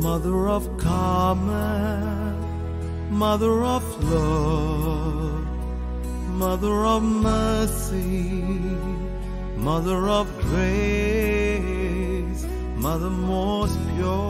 Mother of Carmen, Mother of love, Mother of mercy, Mother of grace, Mother most pure.